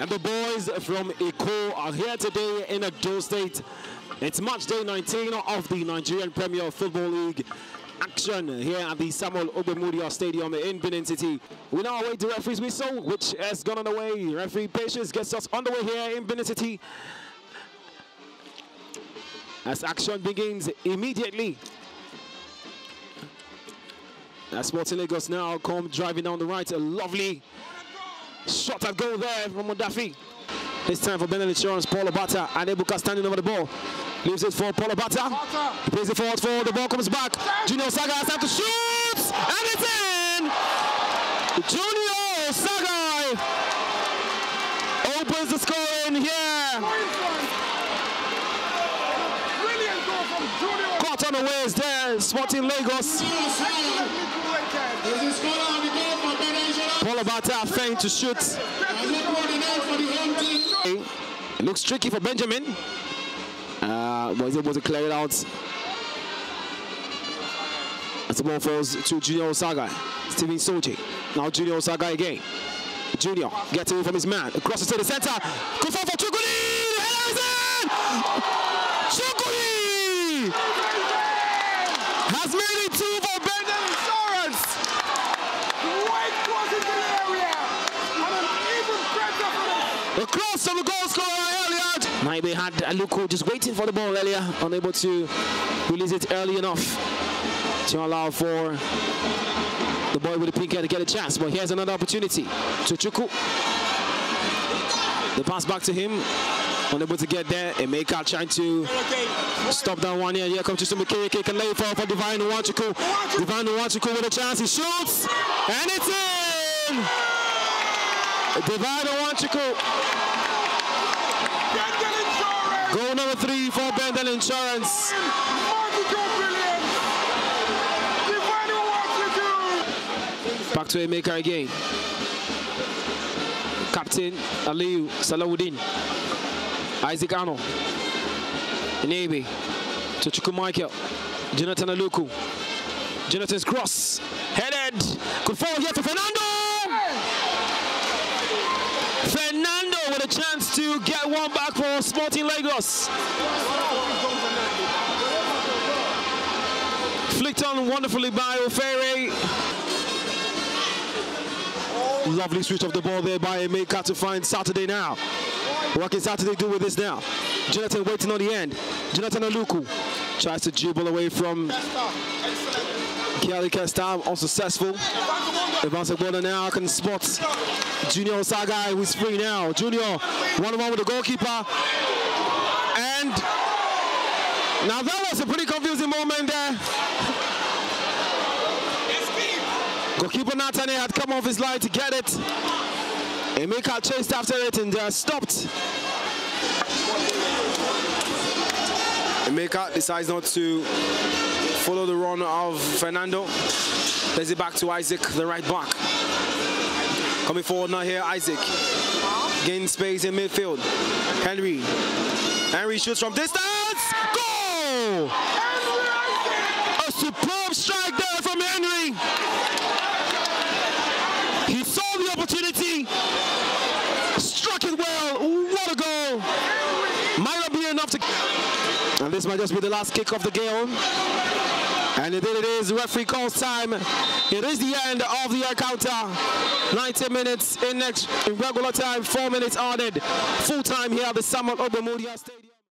And the boys from Eko are here today in Edo State. It's match day 19 of the Nigerian Premier Football League action here at the Samuel Ogbemudia Stadium in Benin City. We now await the referee's whistle, which has gone on the way. Referee Patience gets us on the way here in Benin City. As action begins immediately. As Sporting Lagos now come driving down the right, a lovely Shot at goal there from Mudafi. This time for Bendel Insurance, Paul Abata and Ebuka standing over the ball. Leaves it for Paul Abata. He plays it forward for the ball comes back. Junior Saga has time to shoot! And it's in! Junior Saga opens the scoring here. Caught on the waist there, Sporting Lagos. Paul Abata feign to shoot. It looks tricky for Benjamin. Uh, but he's able to clear it out. As the ball falls to Junior Osaga. Steven Soji. Now Junior Osaga again. Junior gets away from his man. Across to the center off for Chukuli! Chukuli! Has made it two for Bendel Insurance! The cross of the goal scorer Elliot. Maybe had Aluko just waiting for the ball earlier, unable to release it early enough to allow for the boy with the pink hair to get a chance. But here's another opportunity to Chuku. The pass back to him, unable to get there. Emeka trying to stop that one here. Here comes Chisum K can lay it for for Divine Nwachuku. Divine Nwachuku with a chance. He shoots, and it's in. Divine Nwachuku. Goal number three for Bendel Insurance. Back to Emeka again. Captain Aliyu Salawuddin. Isaac Arnold. Nebe. To Chuku Michael. Jonathan Aluku. Jonathan's cross. Headed. Good forward here to. Fernando with a chance to get one back for Sporting Lagos. Flicked on wonderfully by Ofere. Lovely switch of the ball there by Emeka to find Saturday now. What can Saturday do with this now? Jonathan waiting on the end. Jonathan Aluku tries to dribble away from Kelly Kestam, unsuccessful. The now can spot Junior Osaga who's free now. Junior one-on-one with the goalkeeper. And now that was a pretty confusing moment there. Goalkeeper Natane had come off his line to get it. Emeka chased after it and uh, stopped. Emeka decides not to follow the run of Fernando. Plays it back to Isaac, the right back. Coming forward now here, Isaac. Gain space in midfield. Henry. Henry shoots from distance. Goal! A superb strike there from Henry. He saw the opportunity. Struck it well. What a goal. Might not be enough to... And this might just be the last kick of the game. And indeed it is. Referee calls time. It is the end of the encounter. 90 minutes in next regular time, four minutes added. Full time here at the Samuel Ogbemudia Stadium.